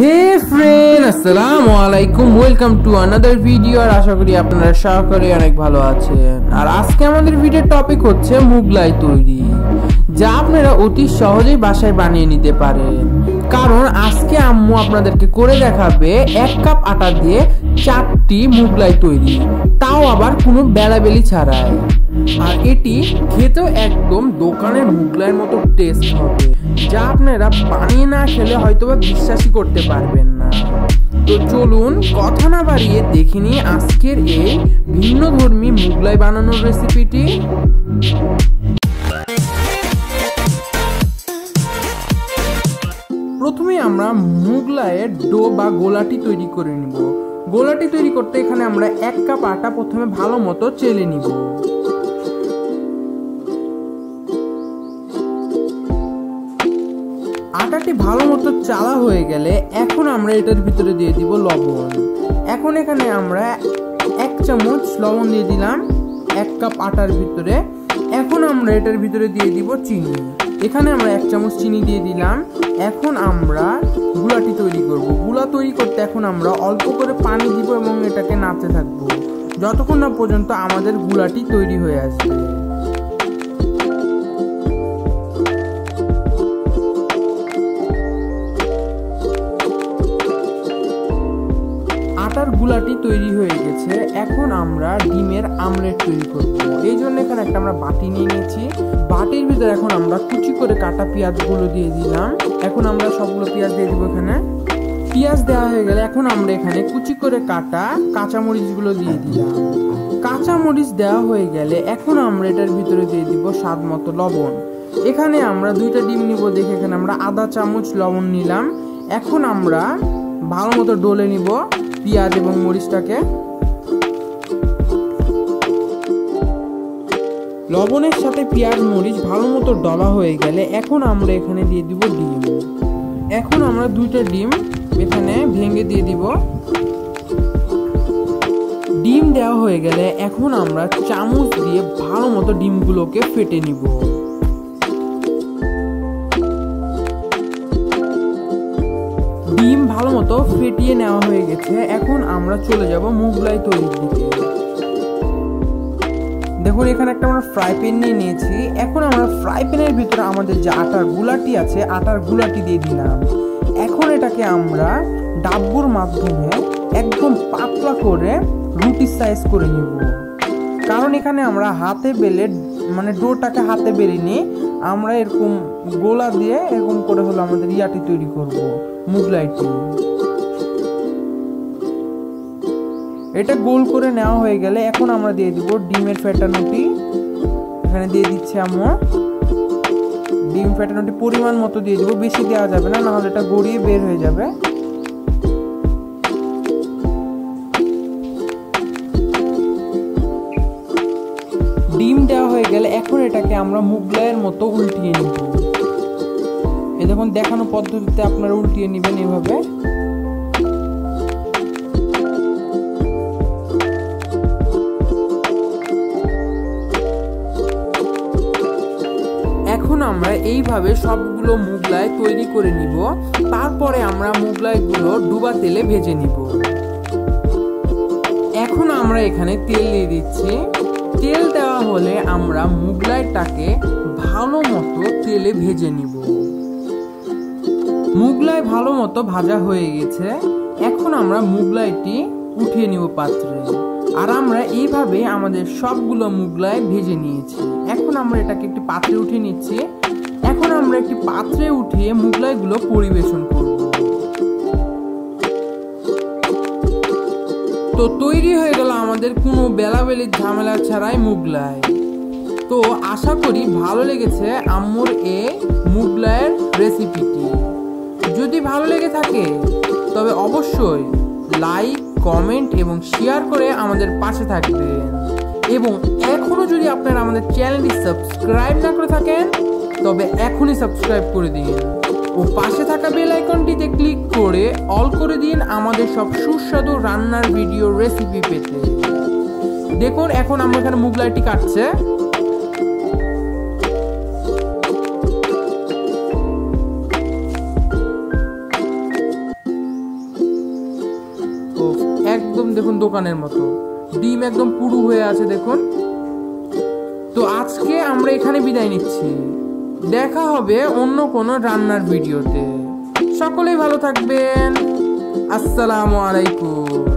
হে friend আসসালামু আলাইকুম welcome to another video আর আশা করি আপনারা সকলে অনেক ভালো আছেন। আর আজকে আমাদের ভিডিওর টপিক হচ্ছে মুগলাই তৈরি, যা আপনারা অতি সহজেই বাসায় বানিয়ে নিতে পারেন। কারণ আজকে আম্মু আপনাদেরকে করে দেখাবে এক কাপ আটা দিয়ে চারটি মুগলাই তৈরি, তাও আবার কোনো বেলাবেলি ছাড়াই। আর এটি খেতেও একদম দোকানের মুগলাইয়ের মতো টেস্ট হবে, যা আপনারা বানিয়ে না খেলে হয়তোবা বিশ্বাসই করতে পারবেন না। তো চলুন কথা না বাড়িয়ে দেখে নিয়ে আজকের এই ভিন্ন ধর্মী মুগলাই বানানোর রেসিপিটি প্রথমে আমরা মুগলাইয়ের ডো বা গোলাটি তৈরি করে নিব। গোলাটি তৈরি করতে এখানে আমরা এক কাপ আটা প্রথমে ভালো মতো চেলে নিব। ভালো মতো চালা হয়ে গেলে এখন আমরা এটার ভিতরে দিয়ে দিব লবণ। এখন এখানে আমরা এক চামচ লবণ দিয়ে দিলাম, এক কাপ আটার ভিতরে। এখন আমরা এটার ভিতরে দিয়ে দিব চিনি। এখানে আমরা এক চামচ চিনি দিয়ে দিলাম। এখন আমরা গুলাটি তৈরি করব। গুলা তৈরি করতে এখন আমরা অল্প করে পানি দিব এবং এটাকে নাড়তে থাকব। যতক্ষণ না পর্যন্ত আমাদের গুলাটি তৈরি হয়ে আসবে। আটার গুলাটি তৈরি হয়ে গেছে। এখন আমরা ডিমের আমলেট তৈরি করব। এই জন্য এখানে একটা আমরা বাটি নিয়ে নিয়েছি। বাটির ভিতরে এখন আমরা কুচি করে কাটা পেঁয়াজগুলো দিয়ে দিলাম। এখন আমরা সবগুলো পেঁয়াজ দিয়ে দিব এখানে। পেঁয়াজ দেওয়া হয়ে গেলে এখন আমরা এখানে কুচি করে কাটা কাঁচামরিচগুলো দিয়ে দিলাম। কাঁচামরিচ দেওয়া হয়ে গেলে এখন আমরা এটার ভিতরে দিয়ে দিব স্বাদ মতো লবণ। এখানে আমরা দুইটা ডিম নিব দেখে এখানে আমরা আধা চামচ লবণ নিলাম। এখন আমরা ভালো মতো ডলে নিব। পেঁয়াজ এবং মরিচটাকে? লবণের সাথে পেঁয়াজ মরিচ ভালো মতো ডলা হয়ে গেলে এখন আমরা এখানে দিয়ে দিব ডিম। এখন আমরা দুইটা ডিম এখানে ভেঙে দিয়ে দিব। ডিম দেওয়া হয়ে গেলে এখন আমরা চামচ দিয়ে ভালো মতো ডিমগুলোকে ফেটে নিব। ভালো মতো ফেটিয়ে নেওয়া হয়ে গেছে। এখন আমরা চলে যাব মুগলাই তৈরির দিকে। দেখুন, এখানে একটা আমরা ফ্রাই প্যান নিয়ে নিয়েছি। এখন আমরা ফ্রাই প্যানের ভিতরে আমাদের যে আটার গুলাটি আছে, আটার গুলাটি দিয়ে দিলাম। এখন এটাকে আমরা ডাব্বুর মাধ্যমে একদম পাতলা করে রুটি সাইজ করে নিব। কারণ এখানে আমরা হাতে বেলে মানে ডোটাকে হাতে বেলে নিয়ে আমরা এরকম গোলা দিয়ে এরকম করে হলো আমাদের ইয়াটি তৈরি করব। মুগলাইটি এটা গোল করে নেওয়া হয়ে গেলে এখন আমরা দিয়ে দিব ডিমের ফেটানোটি এখানে দিয়ে দিচ্ছি আমরা ডিম ফেটানোটি পরিমাণ মতো দিয়ে দিব, বেশি দেওয়া যাবে না, নাহলে এটা গড়িয়ে বের হয়ে যাবে। ডিম দেওয়া হয়ে গেলে এখন এটাকে আমরা মুগলাইয়ের মতো উল্টিয়ে নিব। এই দেখুন, দেখানো পদ্ধতিতে আপনারা উল্টিয়ে নেবেন এভাবে এখন আমরা এইভাবে সবগুলো মুগলাই তৈরি করে নিব। তারপরে আমরা মুগলাইগুলো ডুবা তেলে ভেজে নিব। এখন আমরা এখানে তেল দিয়ে দিচ্ছি। তেল দেওয়া হলে আমরা মুগলাইটাকে ভালো মতো তেলে ভেজে নিব। মুগলাই ভালো মতো ভাজা হয়ে গেছে। এখন আমরা মুগলাইটি উঠিয়ে নিব পাত্রে। আর আমরা এইভাবে আমাদের সবগুলো মুগলাই ভেজে নিয়েছি। এখন আমরা এটাকে একটি পাত্রে উঠিয়ে নিচ্ছি। এখন আমরা একটি পাত্রে উঠিয়ে মুগলাইগুলো পরিবেশন করব। তো তৈরি হয়ে গেল আমাদের কোনো বেলাবেলির ঝামেলা ছাড়াই মুগলাই। তো আশা করি ভালো লেগেছে আম্মুর এ মুগলাইয়ের রেসিপিটি যদি ভালো লেগে থাকে, তবে অবশ্যই লাইক কমেন্ট এবং শেয়ার করে আমাদের পাশে থাকবেন। এবং এখনও যদি আপনারা আমাদের চ্যানেলটি সাবস্ক্রাইব না করে থাকেন, তবে এখনই সাবস্ক্রাইব করে দিন। ও পাশে থাকা বেল আইকনটিতে ক্লিক করে অল করে দিন আমাদের সব সুস্বাদু রান্নার ভিডিও রেসিপি পেতে। দেখুন, এখন আমরা এখানে মুগলাইটি কাটছে। দোকানের মতো। ডিম একদম পুরু হয়ে আছে, দেখুন। তো আজকে আমরা এখানে বিদায় নিচ্ছি। দেখা হবে অন্য কোনো রান্নার ভিডিওতে। সকলেই ভালো থাকবেন। আসসালামু আলাইকুম।